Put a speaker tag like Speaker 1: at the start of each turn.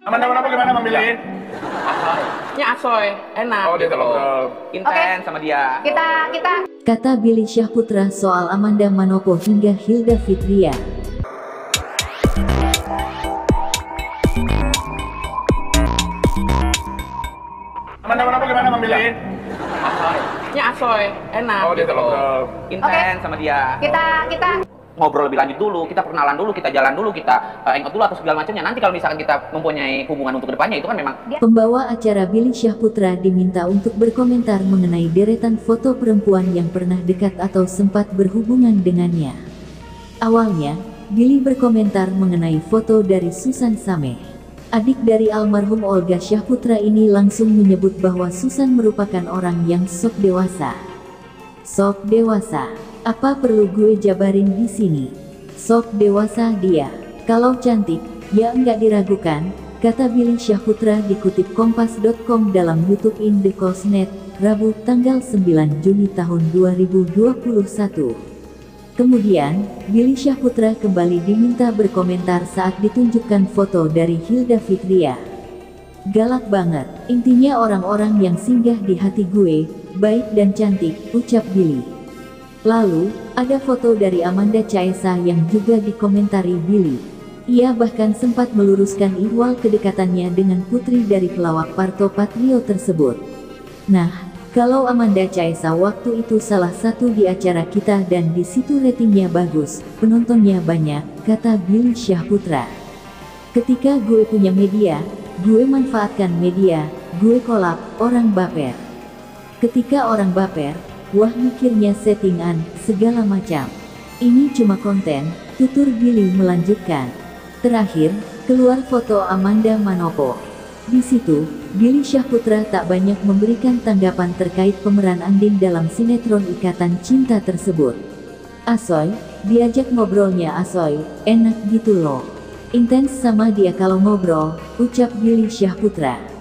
Speaker 1: Amanda apa gimana memilih?
Speaker 2: Ini asoy, enak
Speaker 1: Oh, dia
Speaker 2: gitu. Intens sama dia.
Speaker 3: Kita kita
Speaker 4: Kata Billy Syahputra soal Amanda Manopo hingga Hilda Fitria.
Speaker 1: Amanda apa gimana memilih?
Speaker 2: Ini asoy, enak
Speaker 1: Oh, dia
Speaker 2: gitu Intens sama dia.
Speaker 3: kita kita
Speaker 2: Ngobrol lebih lanjut dulu, kita perkenalan dulu, kita jalan dulu, kita uh, hangout dulu atau segala macamnya. Nanti kalau misalkan kita mempunyai hubungan untuk ke depannya itu kan memang
Speaker 4: Pembawa acara Billy Syahputra diminta untuk berkomentar mengenai deretan foto perempuan yang pernah dekat atau sempat berhubungan dengannya. Awalnya, Billy berkomentar mengenai foto dari Susan Sameh. Adik dari almarhum Olga Syahputra ini langsung menyebut bahwa Susan merupakan orang yang sok dewasa. Sok dewasa. Apa perlu gue jabarin di sini? Sok dewasa dia. Kalau cantik, ya enggak diragukan, kata Billy Syahputra dikutip kompas.com dalam YouTube In The Cosnet, Rabu tanggal 9 Juni tahun 2021. Kemudian, Billy Syahputra kembali diminta berkomentar saat ditunjukkan foto dari Hilda Fitria. Galak banget, intinya orang-orang yang singgah di hati gue, baik dan cantik, ucap Billy. Lalu, ada foto dari Amanda Caesa yang juga dikomentari Billy. Ia bahkan sempat meluruskan ihwal kedekatannya dengan putri dari pelawak Parto Patrio tersebut. Nah, kalau Amanda Caesa waktu itu salah satu di acara kita dan di situ ratingnya bagus, penontonnya banyak, kata Billy Syahputra. Ketika gue punya media, gue manfaatkan media, gue kolab, orang baper. Ketika orang baper, wah mikirnya settingan, segala macam. Ini cuma konten, tutur Billy melanjutkan. Terakhir, keluar foto Amanda Manopo. Di situ, Billy Syahputra tak banyak memberikan tanggapan terkait pemeran Andin dalam sinetron Ikatan Cinta tersebut. Asoy, diajak ngobrolnya Asoy, enak gitu loh. Intens sama dia kalau ngobrol, ucap Billy Syahputra.